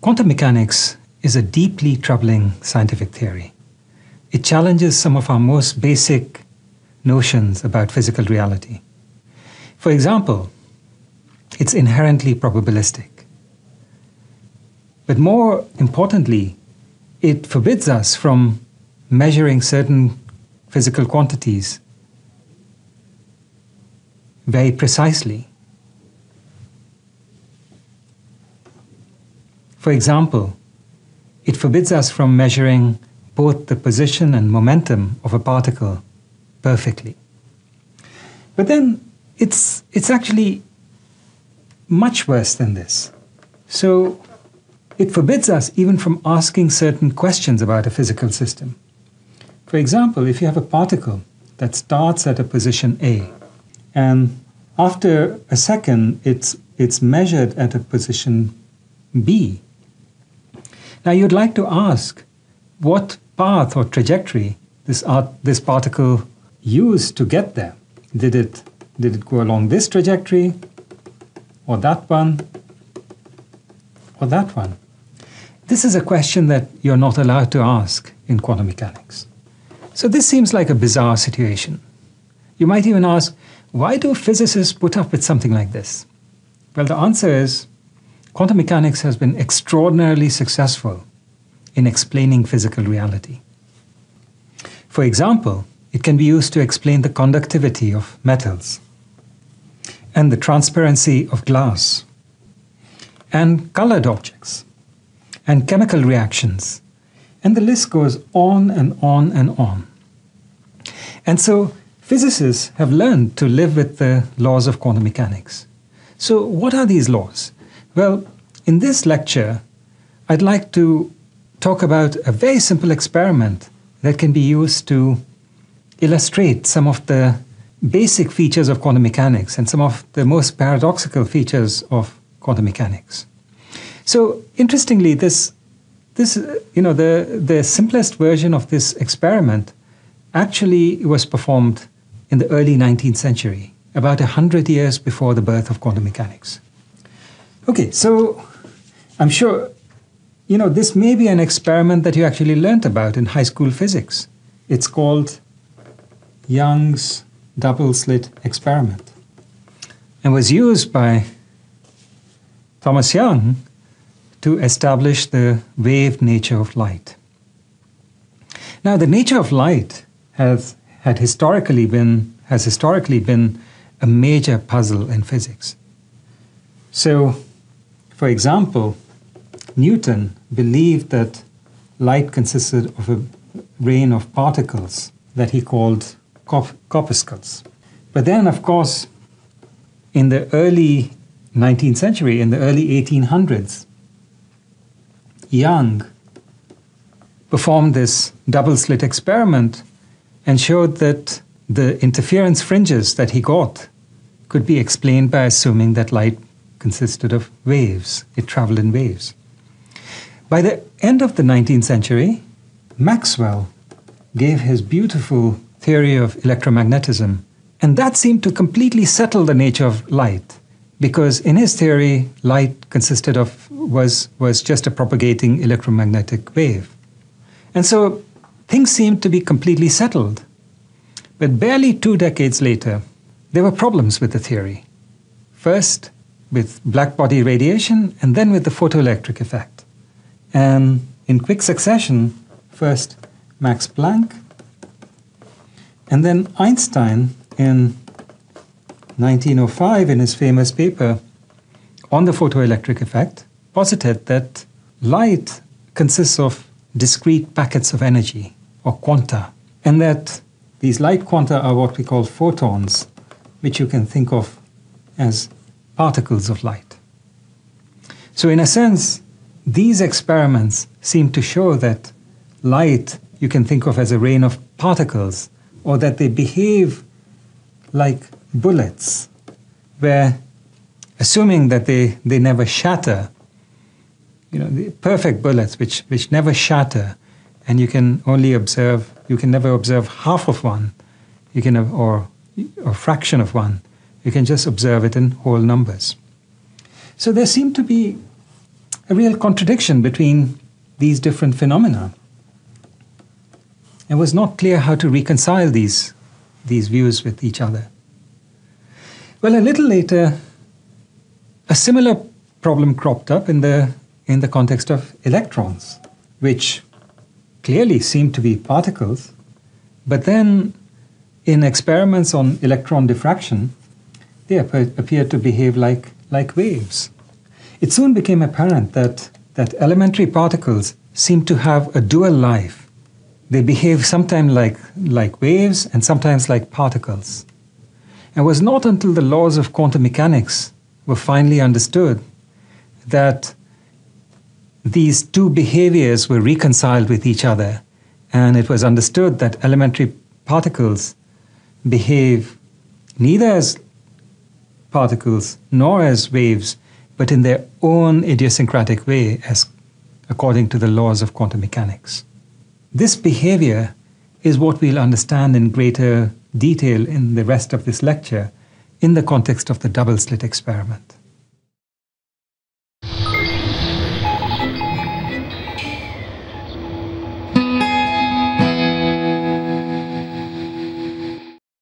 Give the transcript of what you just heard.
Quantum mechanics is a deeply troubling scientific theory. It challenges some of our most basic notions about physical reality. For example, it's inherently probabilistic. But more importantly, it forbids us from measuring certain physical quantities very precisely. For example, it forbids us from measuring both the position and momentum of a particle perfectly. But then it's, it's actually much worse than this. So it forbids us even from asking certain questions about a physical system. For example, if you have a particle that starts at a position A, and after a second it's, it's measured at a position B, now you'd like to ask what path or trajectory this, art, this particle used to get there. Did it, did it go along this trajectory, or that one, or that one? This is a question that you're not allowed to ask in quantum mechanics. So this seems like a bizarre situation. You might even ask, why do physicists put up with something like this? Well, the answer is quantum mechanics has been extraordinarily successful in explaining physical reality. For example, it can be used to explain the conductivity of metals and the transparency of glass and colored objects and chemical reactions. And the list goes on and on and on. And so physicists have learned to live with the laws of quantum mechanics. So, what are these laws? Well, in this lecture, I'd like to talk about a very simple experiment that can be used to illustrate some of the basic features of quantum mechanics and some of the most paradoxical features of quantum mechanics. So interestingly, this this you know the the simplest version of this experiment actually was performed in the early 19th century, about hundred years before the birth of quantum mechanics. Okay, so I'm sure you know this may be an experiment that you actually learned about in high school physics. It's called Young's double slit experiment and was used by Thomas Young to establish the wave nature of light. Now, the nature of light has had historically been has historically been a major puzzle in physics. So, for example, Newton believed that light consisted of a rain of particles that he called corpuscles. But then, of course, in the early 19th century, in the early 1800s, Young performed this double slit experiment and showed that the interference fringes that he got could be explained by assuming that light consisted of waves, it traveled in waves. By the end of the 19th century, Maxwell gave his beautiful theory of electromagnetism, and that seemed to completely settle the nature of light because in his theory, light consisted of was was just a propagating electromagnetic wave, and so things seemed to be completely settled. But barely two decades later, there were problems with the theory. First, with black body radiation, and then with the photoelectric effect. And in quick succession, first Max Planck, and then Einstein in 1905, in his famous paper on the photoelectric effect, posited that light consists of discrete packets of energy, or quanta, and that these light quanta are what we call photons, which you can think of as particles of light. So, in a sense, these experiments seem to show that light you can think of as a rain of particles, or that they behave like bullets, where assuming that they, they never shatter, you know, the perfect bullets which, which never shatter, and you can only observe, you can never observe half of one, you can, have, or a fraction of one, you can just observe it in whole numbers. So there seemed to be a real contradiction between these different phenomena. It was not clear how to reconcile these, these views with each other. Well, a little later, a similar problem cropped up in the, in the context of electrons, which clearly seem to be particles, but then in experiments on electron diffraction, they appear to behave like, like waves. It soon became apparent that, that elementary particles seem to have a dual life. They behave sometimes like, like waves and sometimes like particles. And it was not until the laws of quantum mechanics were finally understood that these two behaviors were reconciled with each other, and it was understood that elementary particles behave neither as particles nor as waves, but in their own idiosyncratic way, as according to the laws of quantum mechanics. This behavior is what we'll understand in greater detail in the rest of this lecture in the context of the double slit experiment.